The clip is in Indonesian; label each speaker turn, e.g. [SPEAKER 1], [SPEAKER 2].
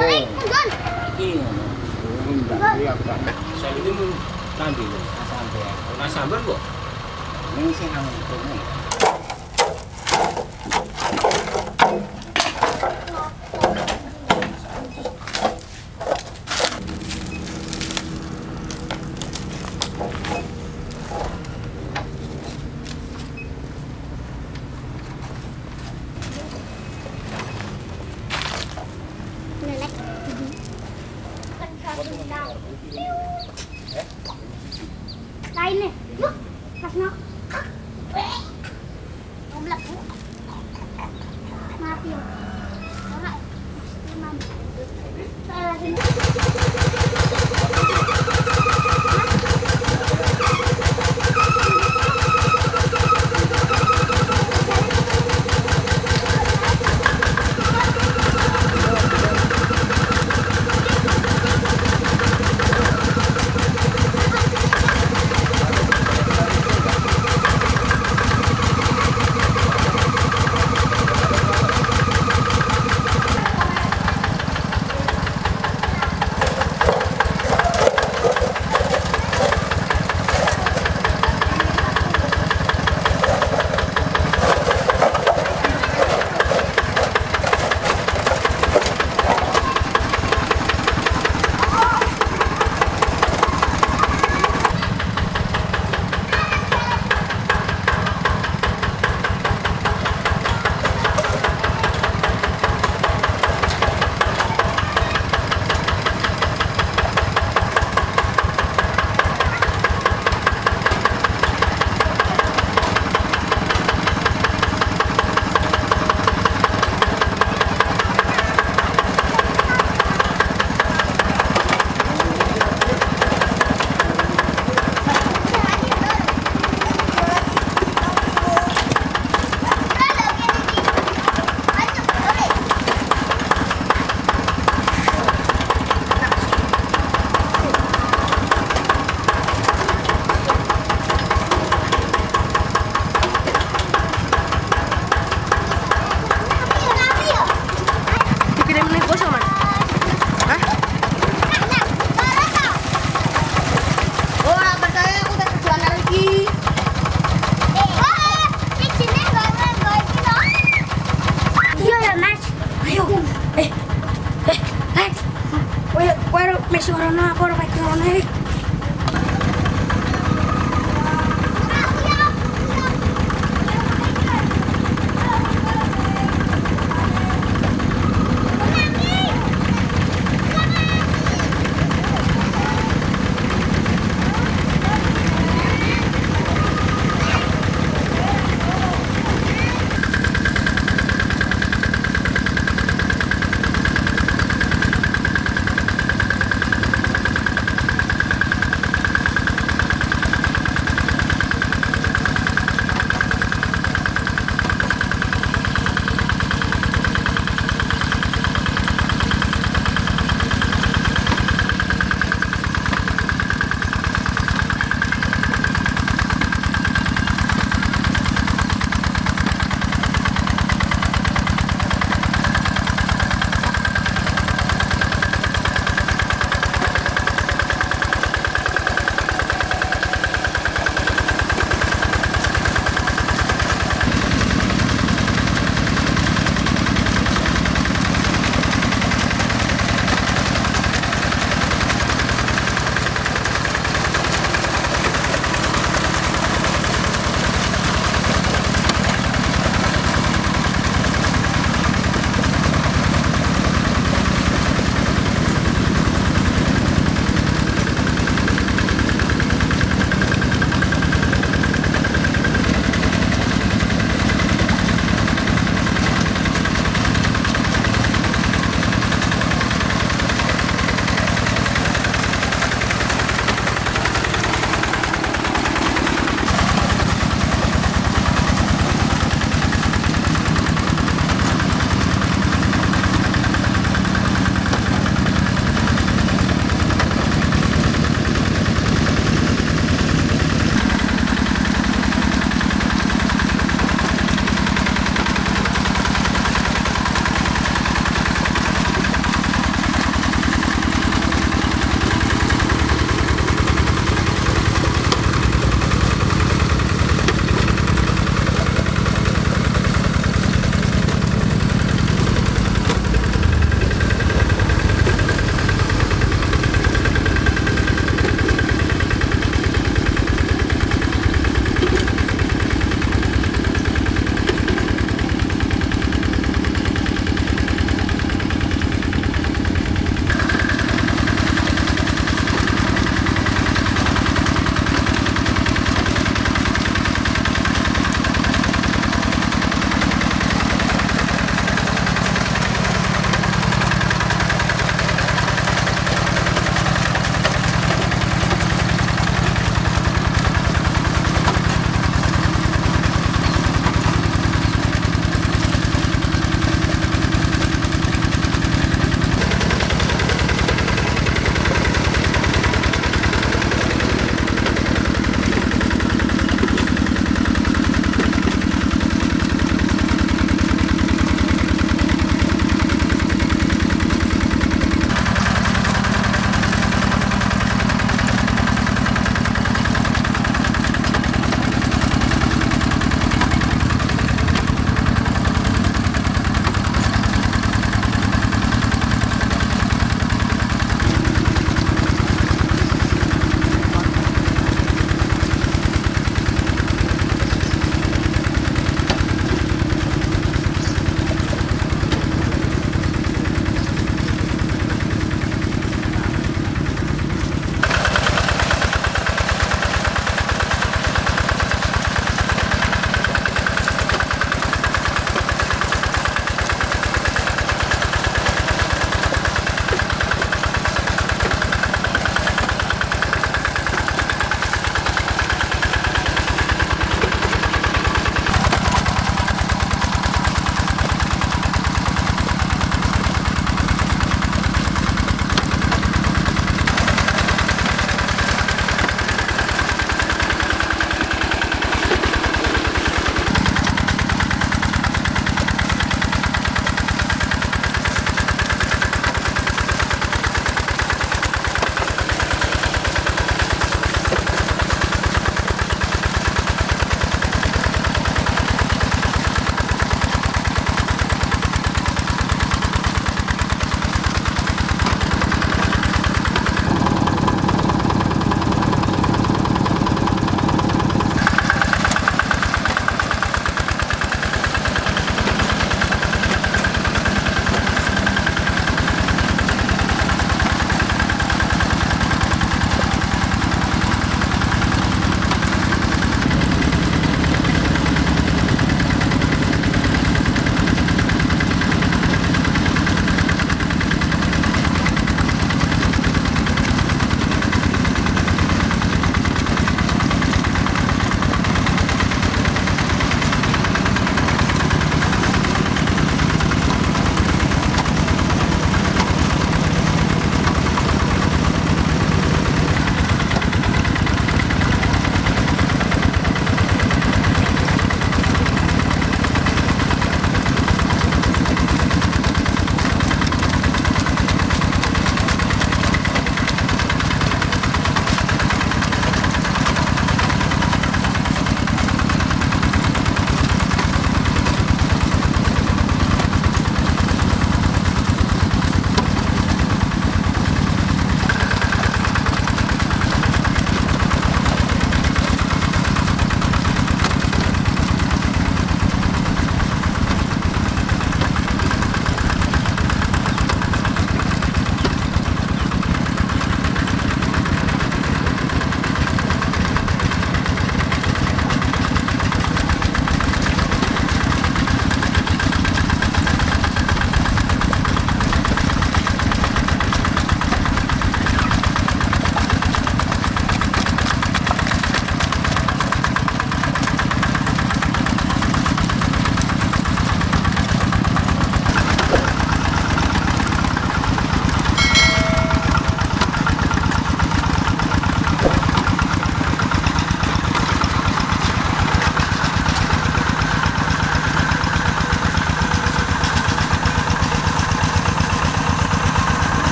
[SPEAKER 1] Eh, Gun. Iki kok. Ini sih nang kene. 好，老师好。not one of my girl, Nate.